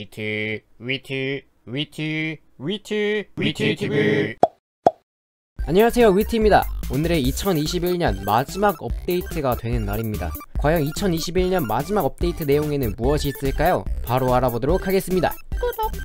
위트 위트 위트 위트 위트 TV. 안녕하세요 위트입니다. 오늘의 2021년 마지막 업데이트가 되는 날입니다. 과연 2021년 마지막 업데이트 내용에는 무엇이 있을까요? 바로 알아보도록 하겠습니다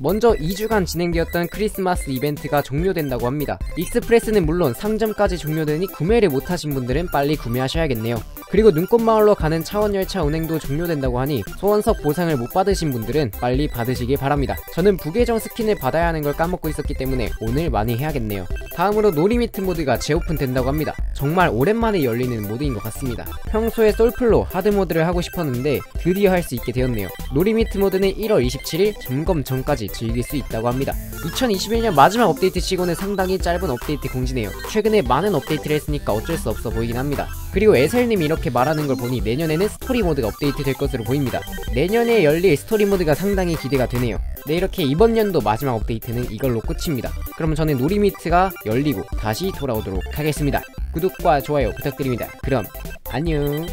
먼저 2주간 진행되었던 크리스마스 이벤트가 종료된다고 합니다 익스프레스는 물론 상점까지 종료되니 구매를 못하신 분들은 빨리 구매하셔야겠네요 그리고 눈꽃마을로 가는 차원열차 운행도 종료된다고 하니 소원석 보상을 못 받으신 분들은 빨리 받으시길 바랍니다. 저는 부계정 스킨을 받아야 하는 걸 까먹고 있었기 때문에 오늘 많이 해야겠네요. 다음으로 놀이미트 모드가 재오픈 된다고 합니다. 정말 오랜만에 열리는 모드인 것 같습니다. 평소에 솔플로 하드모드를 하고 싶었는데 드디어 할 수 있게 되었네요. 놀이미트 모드는 1월 27일 점검 전까지 즐길 수 있다고 합니다. 2021년 마지막 업데이트 치고는 상당히 짧은 업데이트 공지네요. 최근에 많은 업데이트를 했으니까 어쩔 수 없어 보이긴 합니다. 그리고 에셀님이 이렇게 말하는 걸 보니 내년에는 스토리 모드가 업데이트 될 것으로 보입니다. 내년에 열릴 스토리 모드가 상당히 기대가 되네요. 네 이렇게 이번 연도 마지막 업데이트는 이걸로 끝입니다. 그럼 저는 놀이미트가 열리고 다시 돌아오도록 하겠습니다. 구독과 좋아요 부탁드립니다. 그럼 안녕